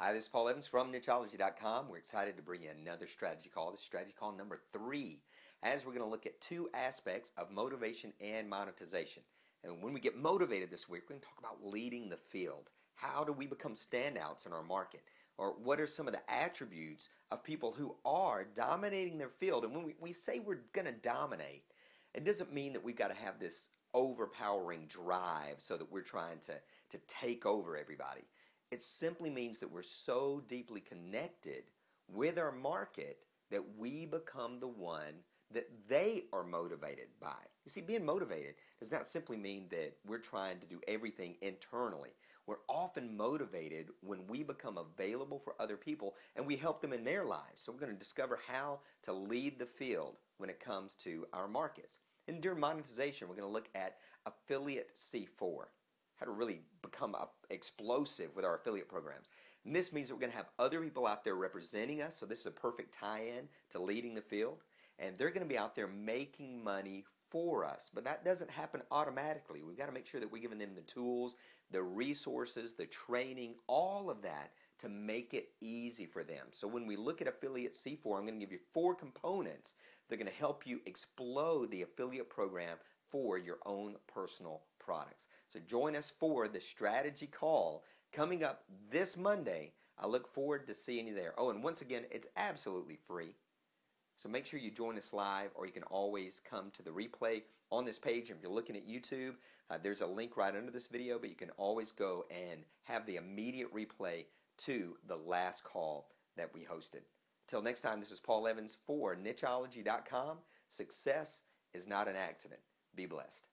Hi, this is Paul Evans from nicheology.com. We're excited to bring you another strategy call. This is strategy call number three, as we're going to look at two aspects of motivation and monetization. And when we get motivated this week, we're going to talk about leading the field. How do we become standouts in our market? Or what are some of the attributes of people who are dominating their field? And when we, we say we're going to dominate, it doesn't mean that we've got to have this overpowering drive so that we're trying to, to take over everybody. It simply means that we're so deeply connected with our market that we become the one that they are motivated by. You see, being motivated does not simply mean that we're trying to do everything internally. We're often motivated when we become available for other people and we help them in their lives. So, we're going to discover how to lead the field when it comes to our markets. And during monetization, we're going to look at affiliate C4 how to really become explosive with our affiliate programs. And this means that we're going to have other people out there representing us. So this is a perfect tie-in to leading the field. And they're going to be out there making money for us. But that doesn't happen automatically. We've got to make sure that we're giving them the tools, the resources, the training, all of that to make it easy for them. So when we look at affiliate C4, I'm going to give you four components that are going to help you explode the affiliate program for your own personal products. So join us for the strategy call coming up this Monday. I look forward to seeing you there. Oh, and once again, it's absolutely free. So make sure you join us live, or you can always come to the replay on this page. If you're looking at YouTube, uh, there's a link right under this video, but you can always go and have the immediate replay to the last call that we hosted. Till next time, this is Paul Evans for nicheology.com. Success is not an accident. Be blessed.